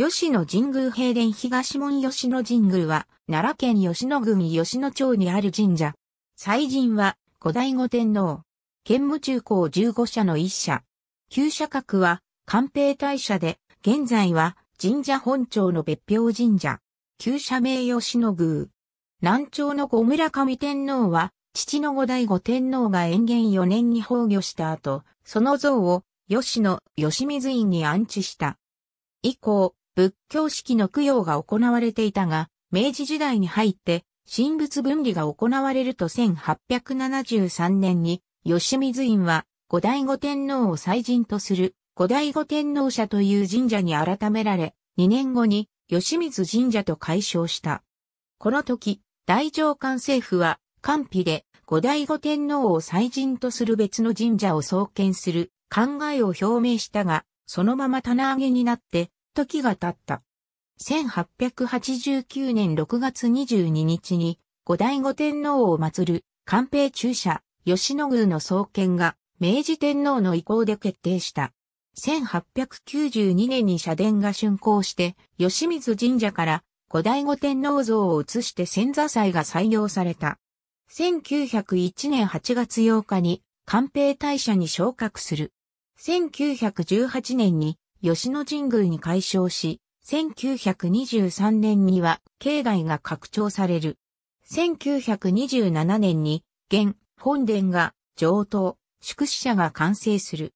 吉野神宮平殿東門吉野神宮は、奈良県吉野郡吉野町にある神社。祭神は、古代五天皇。県務中高15社の一社。旧社格は、官兵大社で、現在は、神社本庁の別表神社。旧社名吉野宮。南朝の小村上天皇は、父の五代五天皇が延元4年に崩御した後、その像を吉野吉水院に安置した。以降、仏教式の供養が行われていたが、明治時代に入って、神仏分離が行われると1873年に、吉水院は、五代五天皇を祭神とする、五代五天皇社という神社に改められ、2年後に、吉水神社と改称した。この時、大乗官政府は、官費で、五代五天皇を祭神とする別の神社を創建する考えを表明したが、そのまま棚上げになって、時が経った。1889年6月22日に、五代五天皇を祀る、官兵中社、吉野宮の創建が、明治天皇の意向で決定した。1892年に社殿が竣工して、吉水神社から五代五天皇像を移して仙座祭が採用された。1901年8月8日に官兵大社に昇格する。1918年に吉野神宮に改称し、1923年には境内が拡張される。1927年に現本殿が上等、宿舎社が完成する。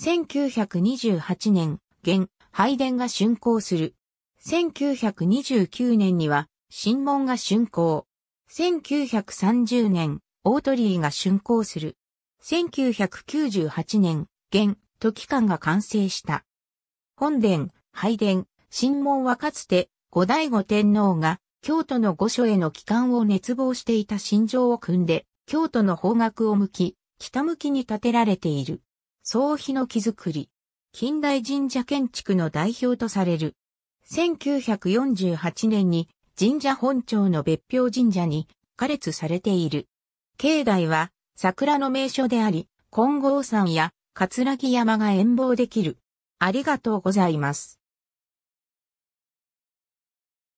1928年現拝殿が竣工する。1929年には神門が竣工。1930年、大鳥居が竣工する。1998年、現、時間が完成した。本殿、拝殿、神門はかつて、後醍醐天皇が、京都の御所への帰還を熱望していた心情を組んで、京都の方角を向き、北向きに建てられている。総碑の木造り。近代神社建築の代表とされる。1948年に神社本庁の別表神社に、加列されている。境内は、桜の名所であり、金剛山や、桂木山が遠望できる。ありがとうございます。